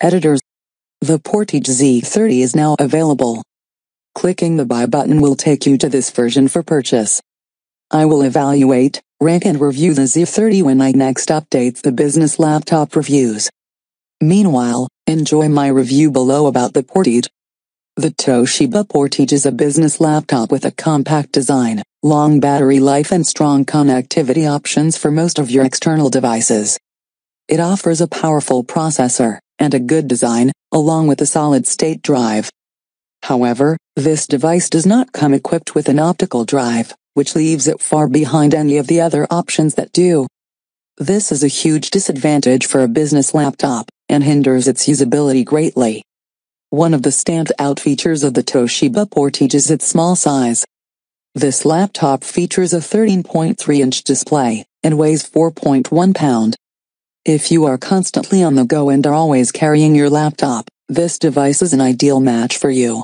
Editors. The Portege Z30 is now available. Clicking the buy button will take you to this version for purchase. I will evaluate, rank and review the Z30 when I next update the business laptop reviews. Meanwhile, enjoy my review below about the Portege. The Toshiba Portege is a business laptop with a compact design, long battery life and strong connectivity options for most of your external devices. It offers a powerful processor and a good design, along with a solid-state drive. However, this device does not come equipped with an optical drive, which leaves it far behind any of the other options that do. This is a huge disadvantage for a business laptop, and hinders its usability greatly. One of the standout features of the Toshiba Portege is its small size. This laptop features a 13.3-inch display and weighs 4.1 pound. If you are constantly on the go and are always carrying your laptop, this device is an ideal match for you.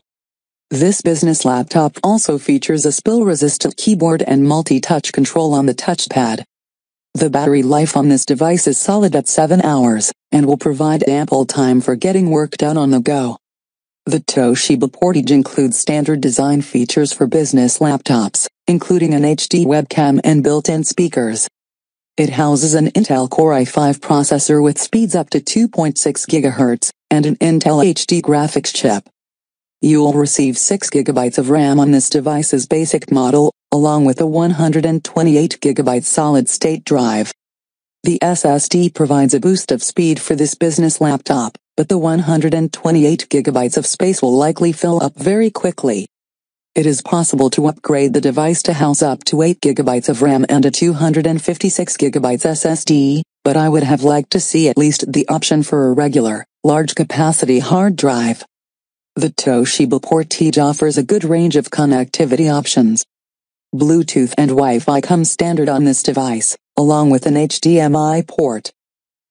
This business laptop also features a spill-resistant keyboard and multi-touch control on the touchpad. The battery life on this device is solid at 7 hours, and will provide ample time for getting work done on the go. The Toshiba Portege includes standard design features for business laptops, including an HD webcam and built-in speakers. It houses an Intel Core i5 processor with speeds up to 2.6 GHz, and an Intel HD graphics chip. You'll receive 6 GB of RAM on this device's basic model, along with a 128 GB solid-state drive. The SSD provides a boost of speed for this business laptop, but the 128 gigabytes of space will likely fill up very quickly. It is possible to upgrade the device to house up to 8 gigabytes of RAM and a 256 gigabytes SSD, but I would have liked to see at least the option for a regular, large capacity hard drive. The Toshiba Portege offers a good range of connectivity options. Bluetooth and Wi-Fi come standard on this device, along with an HDMI port.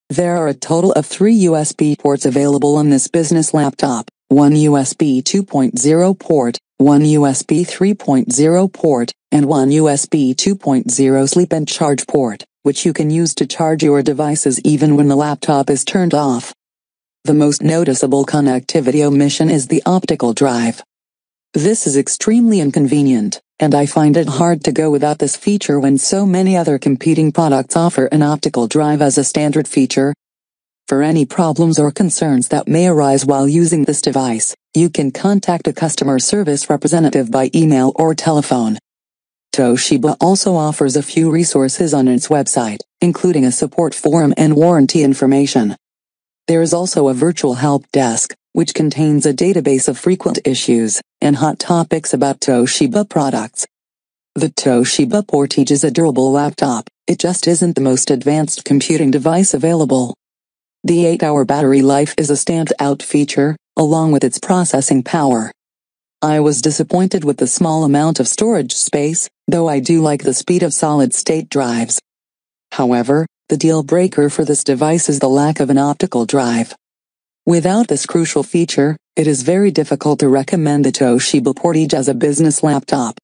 There are a total of three USB ports available on this business laptop, one USB 2.0 port, one USB 3.0 port, and one USB 2.0 sleep and charge port, which you can use to charge your devices even when the laptop is turned off. The most noticeable connectivity omission is the optical drive. This is extremely inconvenient, and I find it hard to go without this feature when so many other competing products offer an optical drive as a standard feature. For any problems or concerns that may arise while using this device, you can contact a customer service representative by email or telephone. Toshiba also offers a few resources on its website, including a support forum and warranty information. There is also a virtual help desk, which contains a database of frequent issues and hot topics about Toshiba products. The Toshiba Portege is a durable laptop, it just isn't the most advanced computing device available. The 8-hour battery life is a standout feature, along with its processing power. I was disappointed with the small amount of storage space, though I do like the speed of solid-state drives. However, the deal breaker for this device is the lack of an optical drive. Without this crucial feature, it is very difficult to recommend the Toshiba Portege as a business laptop.